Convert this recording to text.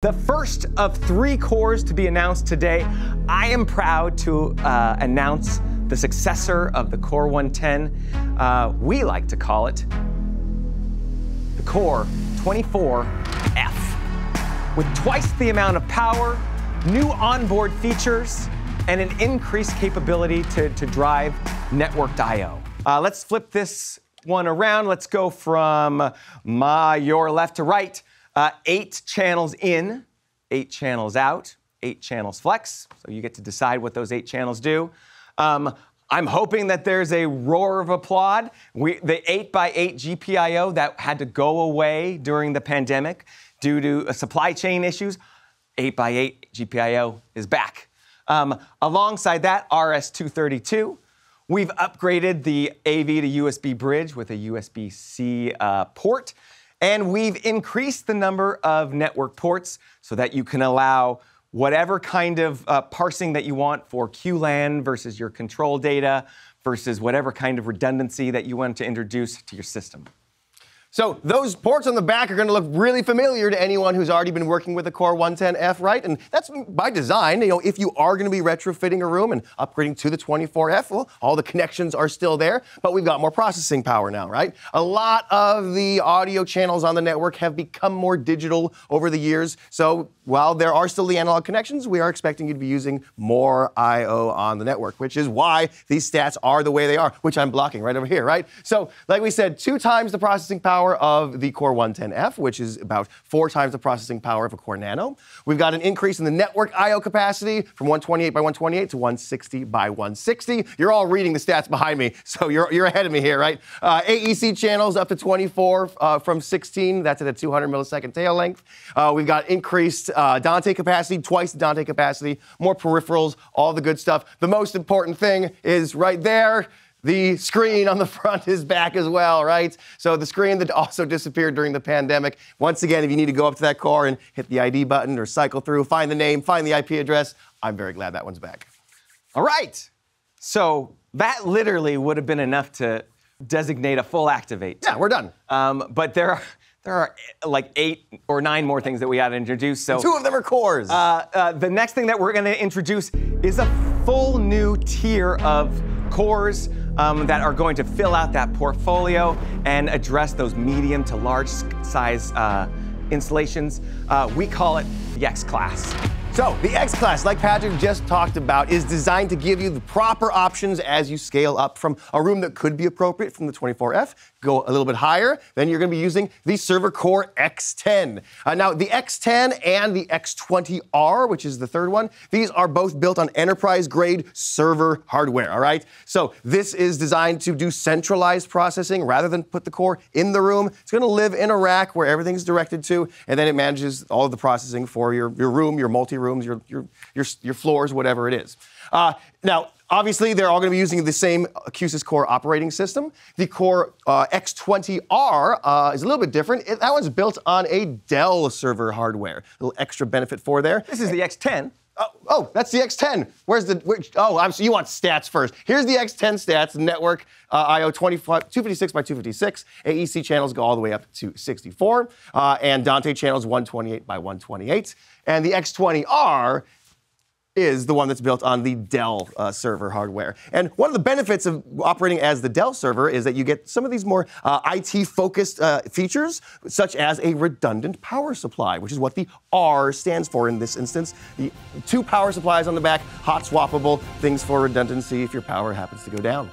The first of three cores to be announced today, I am proud to uh, announce the successor of the Core 110. Uh, we like to call it the Core 24F. With twice the amount of power, new onboard features, and an increased capability to, to drive networked I.O. Uh, let's flip this one around. Let's go from my your left to right. Uh, eight channels in, eight channels out, eight channels flex. So you get to decide what those eight channels do. Um, I'm hoping that there's a roar of applaud. We, the 8x8 GPIO that had to go away during the pandemic due to uh, supply chain issues, 8x8 GPIO is back. Um, alongside that, RS232. We've upgraded the AV to USB bridge with a USB C uh, port. And we've increased the number of network ports so that you can allow whatever kind of uh, parsing that you want for QLAN versus your control data versus whatever kind of redundancy that you want to introduce to your system. So those ports on the back are going to look really familiar to anyone who's already been working with the Core 110F, right? And that's by design. You know, if you are going to be retrofitting a room and upgrading to the 24F, well, all the connections are still there, but we've got more processing power now, right? A lot of the audio channels on the network have become more digital over the years. So while there are still the analog connections, we are expecting you to be using more I/O on the network, which is why these stats are the way they are, which I'm blocking right over here, right? So, like we said, two times the processing power of the Core 110F, which is about four times the processing power of a Core Nano. We've got an increase in the network I/O capacity from 128 by 128 to 160 by 160. You're all reading the stats behind me, so you're, you're ahead of me here, right? Uh, AEC channels up to 24 uh, from 16. That's at a 200 millisecond tail length. Uh, we've got increased uh, Dante capacity, twice the Dante capacity, more peripherals, all the good stuff. The most important thing is right there. The screen on the front is back as well, right? So the screen that also disappeared during the pandemic. Once again, if you need to go up to that core and hit the ID button or cycle through, find the name, find the IP address, I'm very glad that one's back. All right. So that literally would have been enough to designate a full activate. Yeah, we're done. Um, but there are there are like eight or nine more things that we got to introduce. So and two of them are cores. Uh, uh, the next thing that we're going to introduce is a full new tier of cores um, that are going to fill out that portfolio and address those medium to large size uh, installations. Uh, we call it the X class. So, the X Class, like Patrick just talked about, is designed to give you the proper options as you scale up from a room that could be appropriate from the 24F, go a little bit higher, then you're going to be using the Server Core X10. Uh, now, the X10 and the X20R, which is the third one, these are both built on enterprise grade server hardware, all right? So, this is designed to do centralized processing rather than put the core in the room. It's going to live in a rack where everything's directed to, and then it manages all of the processing for your, your room, your multi room rooms, your, your, your, your floors, whatever it is. Uh, now, obviously, they're all going to be using the same Q-SYS Core operating system. The Core uh, X20R uh, is a little bit different. It, that one's built on a Dell server hardware. A little extra benefit for there. This is the X10. Oh, oh, that's the X10. Where's the? Which, oh, I'm, so you want stats first. Here's the X10 stats. Network uh, I/O 256 by 256. AEC channels go all the way up to 64, uh, and Dante channels 128 by 128. And the X20R is the one that's built on the Dell uh, server hardware. And one of the benefits of operating as the Dell server is that you get some of these more uh, IT focused uh, features, such as a redundant power supply, which is what the R stands for in this instance. The two power supplies on the back, hot swappable, things for redundancy if your power happens to go down.